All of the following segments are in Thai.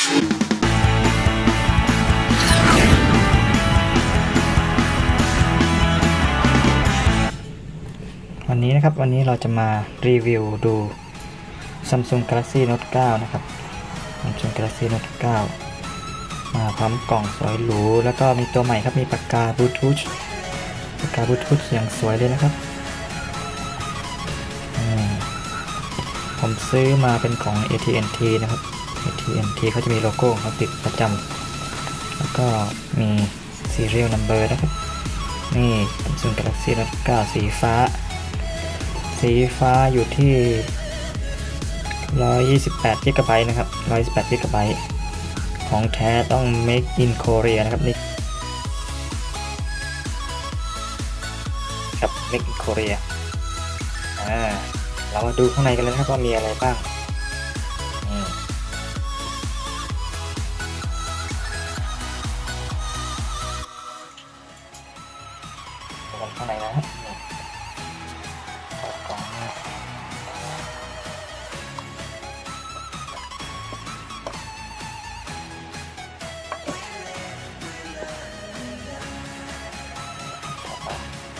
วันนี้นะครับวันนี้เราจะมารีวิวดู Samsung Galaxy Note 9 นะครับ Samsung Galaxy Note 9 มาพร้อมกล่องสวยหรู แล้วก็มีตัวใหม่ครับมีปากกาบลูทูธปากกาบลูทูธอย่างสวยเลยนะครับผมซื้อมาเป็นของ AT&T นะครับ AT&T เขาจะมีโลโก้เขาติดประจำแล้วก็มี serial number นะครับนี่ Samsung Galaxy Note 9สีฟ้า สีฟ้าอยู่ที่128 g b นะครับ128 g b ของแท้ต้อง make in Korea นะครับนี่ครับ make in Korea อ่าเรามาดูข้างในกันเลยนะครับว่ามีอะไรบ้าง ดูกันข้างในนะฮะกล่องมา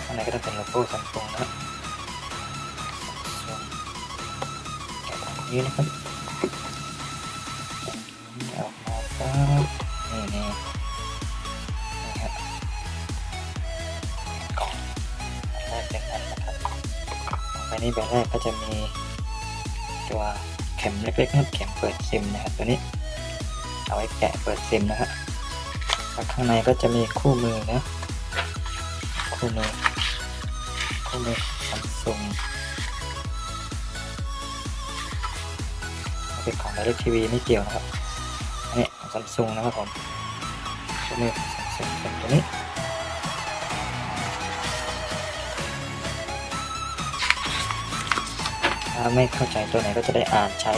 ข้างในก็จะเป็นโลโก้ซัมซุงนะครับแกะนี้นะครับ นี้แบบแรกก็จะมีตัวเข็มเล็กๆนะเข็มเปิดซิมนะครับตัวนี้ เอาไว้แกะเปิดซิมนะฮะแล้วข้างในก็จะมีคู่มือนะคู่มือคู่มือซัมซุงเป็นของ Direct TV ไม่เกี่ยวนะครับนนี้ของซัมซุงนะครับผมตัวนี้ซัมซุงเป็นตัวนี้ ถ้าไม่เข้าใจตัวไหนก็จะได้อ่านใช้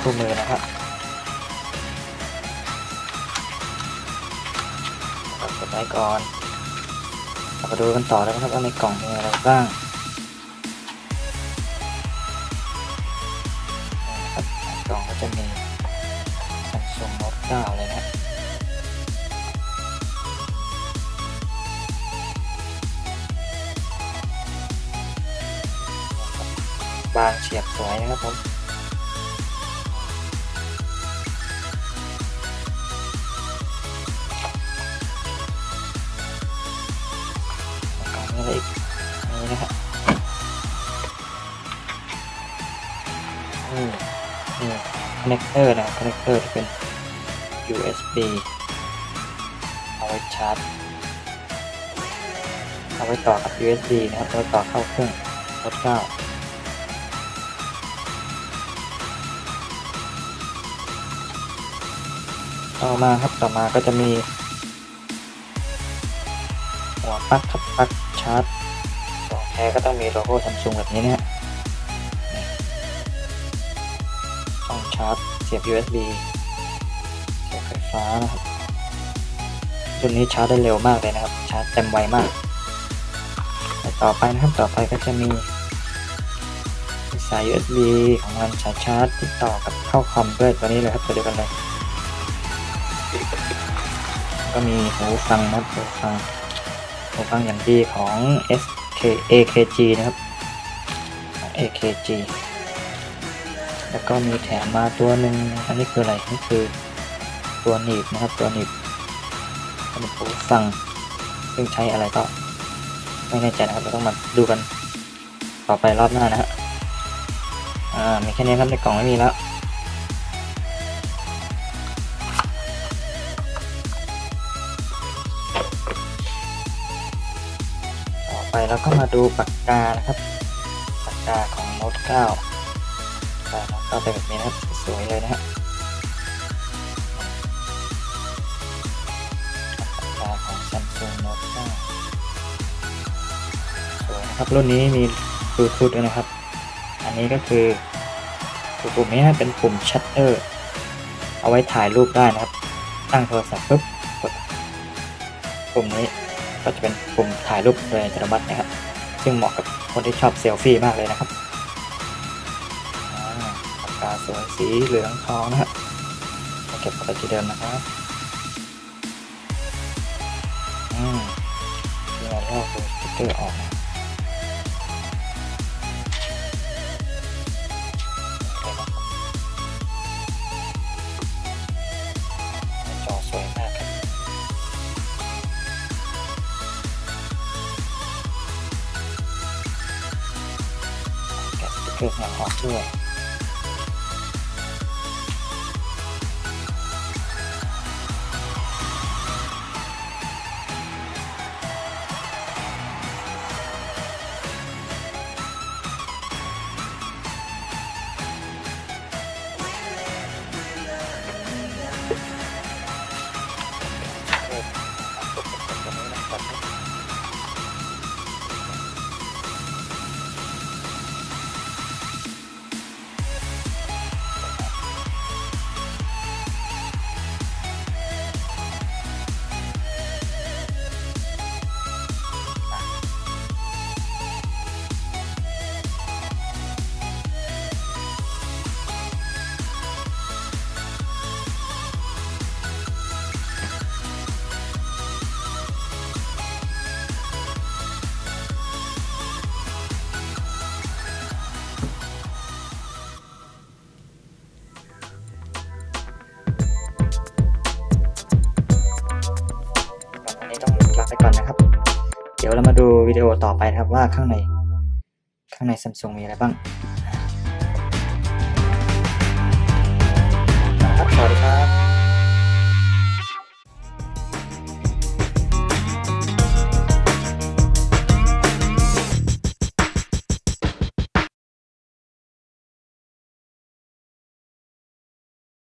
คู่มือนะครับกดไว้ก่อนเรามาดูกันต่อแล้วนะครับว่าในกล่องมีอะไรบ้างนะครับกล่องก็จะมี Samsung Note 9เลยนะ บางเฉียบสวยนะครับผมอะไรอีกนี่นะฮะนี่นี่ connector นะครับ connector ที่เป็น USB เอาไว้ชาร์จ เอาไว้ต่อกับ USB นะครับเอาไว้ต่อเข้าเครื่องรถเก้า ต่อมาครับต่อมาก็จะมี หัวปลั๊กครับปลั๊กชาร์จของแท้ก็ต้องมีโลโก้ซัมซุงแบบนี้นะฮะช่องชาร์จเสียบ USB เสียบไฟฟ้านะครับรุ่นนี้ชาร์จได้เร็วมากเลยนะครับ ชาร์จเต็มไวมากแต่ต่อไปนะครับต่อไปก็จะมีสาย USB ของมันสายชาร์จที่ต่อกับเข้าคอมด้วยตัวนี้เลยครับตัวเดียวกันเลย ก็มีหูฟังนะครับหูฟังหูฟังอย่างดีของ SK AKG นะครับ AKG แล้วก็มีแถมมาตัวหนึ่งอันนี้คืออะไรนี่คือตัวหนีบนะครับตัวหนีบเป็นหูฟังซึ่งใช้อะไรก็ไม่แน่ใจนะครับเราต้องมาดูกันต่อไปรอบหน้านะฮะอ่ามีแค่นี้ครับในกล่องไม่มีแล้ว ไปเราก็มาดูปากกานะครับปากกาของโน้ต9ก็ก็เป็นแบบนี้นะครับสวยเลยนะฮะปากกาของ Samsung Note 9สวยนะครับรุ่นนี้มีบลูทูธด้วยนะครับ อันนี้ก็คือปุ่มนี้นะเป็นปุ่มชัตเตอร์เอาไว้ถ่ายรูปได้นะครับ ตั้งโทรศัพท์ปุ๊บกดปุ่มนี้ ก็จะเป็นปุ่มถ่ายรูปโดยอัตโนมัตินะครับ ซึ่งเหมาะกับคนที่ชอบเซลฟี่มากเลยนะครับปากาสวยสีเหลืองทองนะครับเก็บไปที่เดิมนะครับอืมที่เราลอกสติ๊กเกอร์ออกนะ แกะสติ๊ ไปก่อนนะครับ เดี๋ยวเรามาดูวิดีโอต่อไปครับว่าข้างในข้างในซัมซุงมีอะไรบ้างครับสวัสดีครับ